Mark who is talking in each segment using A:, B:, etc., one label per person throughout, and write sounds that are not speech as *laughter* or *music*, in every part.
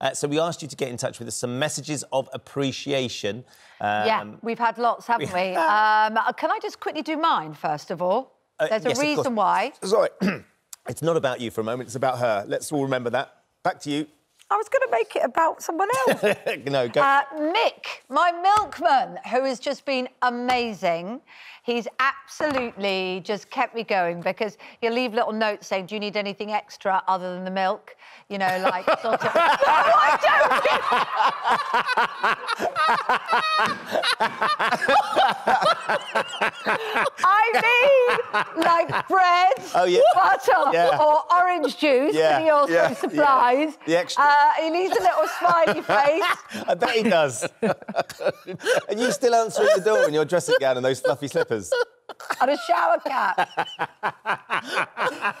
A: Uh, so we asked you to get in touch with us some messages of appreciation. Um,
B: yeah, we've had lots, haven't we? um, can I just quickly do mine first of all?
A: uh,
B: There's
A: yes,
B: a reason why.
A: Sorry, *clears throat* it's not about you for a moment. It's about her. Let's all remember that. Back to you.
B: I was going to make it about someone else. *laughs*
A: no, go.
B: Uh, Mick, my milkman, who has just been amazing. He's absolutely just kept me going because he'll leave little notes saying, "Do you need anything extra other than the milk?" You know, like sort of. *laughs* I. Mean, like bread,
A: Oh, yeah.
B: butter,
A: Yeah.
B: or orange juice
A: Yeah,
B: that he also
A: yeah.
B: supplies.
A: The extra.
B: Uh, he needs a little smiley face. *laughs*
A: I bet he does. *laughs* and you still answering the door in your dressing gown and those fluffy slippers.
B: and a shower cap. *laughs*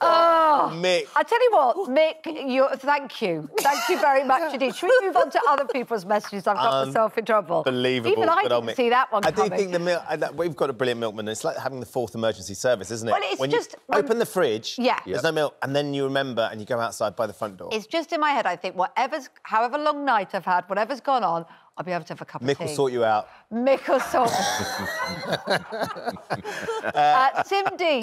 B: oh, Oh,
A: Mick.
B: I tell you what, Mick, you thank you. Thank you very much indeed. Should we move on to other people's messages? I've got um, myself in trouble.
A: Unbelievable.
B: Even I didn't
A: Mick.
B: see that one
A: I
B: coming.
A: do think the milk. We've got a brilliant milkman. It's like having the fourth emergency service, isn't it?
B: Well, it's
A: when
B: just-
A: you
B: when-
A: open the fridge.
B: Yeah.
A: There's no milk, and then you remember, and you go outside by the front door.
B: It's just in my head, I think, whatever's, however long night I've had, whatever's gone on, I'll be able to have a cup
A: Mick
B: of tea.
A: Mick will sort you out.
B: Mick will *laughs* uh, Tim Dean.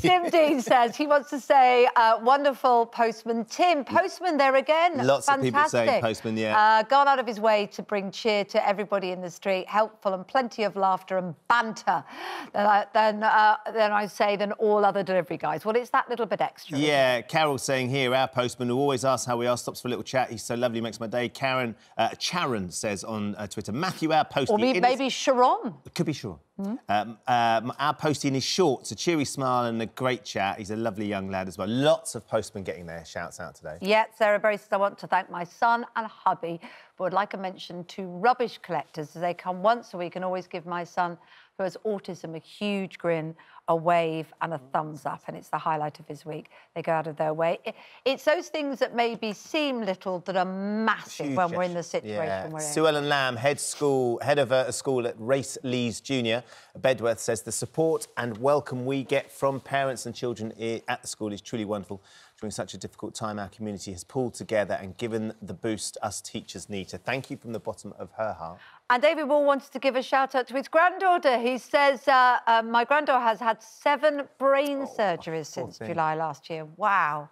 B: Tim Dean says he wants to say, uh, wonderful postman Tim. Postman there again.
A: Lots of people saying
B: Fantastic.
A: postman, yeah.
B: Uh, gone out of his way to bring cheer to everybody in the street, helpful and plenty of laughter and banter. Then I, then, uh, then I say, than all other delivery guys. Well, it's that little bit extra.
A: Yeah, Carol saying here, our postman who always asks how we are, stops for a little chat. He's so lovely, makes my day. Karen, uh, Charon says on uh, Twitter, Matthew, our postie.
B: Or me-
A: in his-
B: maybe Sharon.
A: Could be sure.
B: Hmm?
A: Um, um, our postie is short. shorts, a cheery smile and a great chat. He's a lovely young lad as well. Lots of postmen getting their shouts out today.
B: Yeah, Sarah says, I want to thank my son and hubby, but would like a mention to rubbish collectors as they come once a week and always give my son, who has autism, a huge grin, a wave and a thumbs up. And it's the highlight of his week. They go out of their way. It- It's those things that maybe seem little that are massive
A: Huge
B: when we're in the situation
A: Yeah.
B: we're in.
A: Sue Ellen Lamb, head school, head of a, school at Race Leys Junior, Bedworth says the support and welcome we get from parents and children at the school is truly wonderful. During such a difficult time, our community has pulled together and given the boost us teachers need. So thank you from the bottom of her heart.
B: And David Wall wanted to give a shout out to his granddaughter. He says, uh, uh, My granddaughter has had seven brain surgeries since
A: thing.
B: July last year. Wow.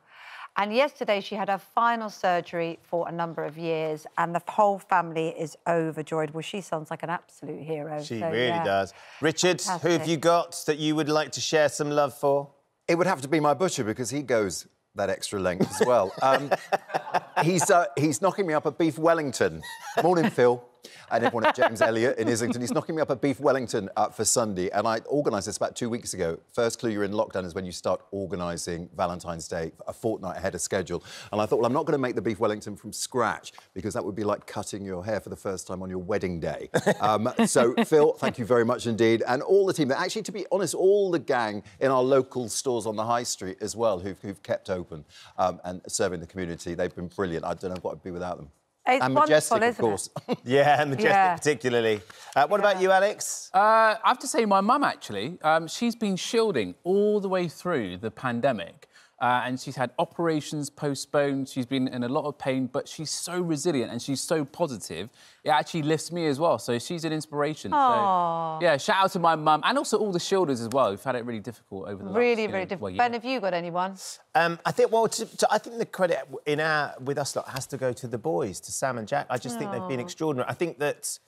B: And yesterday she had her final surgery for a number of years, and the whole family is overjoyed. Well, she sounds like an absolute hero.
A: She
B: so,
A: really
B: yeah.
A: does. Richard, who have you got that you would like to share some love for?
C: It would have to be my butcher because he goes that extra length as well. Um, *laughs* he's uh, he's knocking me up at Beef Wellington. Morning, Phil. And everyone at James Elliot in Islington. He's knocking me up at Beef Wellington uh, for Sunday. And I organised this about two weeks ago. First clue you're in lockdown is when you start organising Valentine's Day a fortnight ahead of schedule. And I thought, well, I'm not going to make the Beef Wellington from scratch because that would be like cutting your hair for the first time on your wedding day. *laughs* Um, so, Phil, thank you very much indeed. And all the team, actually, to be honest, all the gang in our local stores on the high street as well who've, who've kept open um, and serving the community. They've been brilliant. I don't know what I'd be without them.
B: It's
C: and majestic, of
B: isn't it?
C: course. *laughs*
A: Yeah, and Majestic
B: Yeah.
A: particularly. Uh, what about you, Alex?
D: Uh, I have to say, my mum actually, um, she's been shielding all the way through the pandemic. Uh, and she's had operations postponed. She's been in a lot of pain, but she's so resilient and she's so positive. It actually lifts me as well. So she's an inspiration.
B: Aw.
D: So, yeah, shout out to my mum and also all the shielders as well who've had it really difficult over the last.
B: Really,
D: you know,
B: very difficult.
D: well, yeah.
B: Ben, have you got anyone?
A: Um, I think well, to, to, I think the credit in our with us lot has to go to the boys, to Sam and Jack. I just think they've been extraordinary. I think that,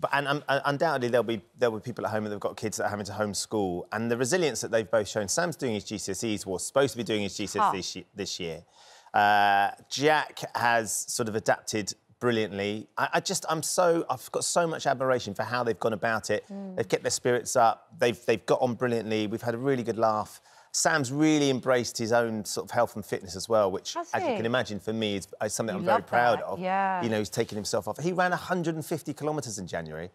A: but and um, undoubtedly there'll be there'll be people at home that have got kids that are having to homeschool, and the resilience that they've both shown. Sam's doing his GCSEs, was supposed to be doing his GCSEs this, this year. Uh, Jack has sort of adapted brilliantly. I, I just I'm so I've got so much admiration for how they've gone about it. They've kept their spirits up. They've they've got on brilliantly. We've had a really good laugh. Sam's really embraced his own sort of health and fitness as well, which,
B: Has
A: as you can imagine, for me is, is something
B: You
A: I'm very proud
B: that,
A: of.
B: yeah.
A: You know, he's taken himself off. He ran 150 kilometres in January.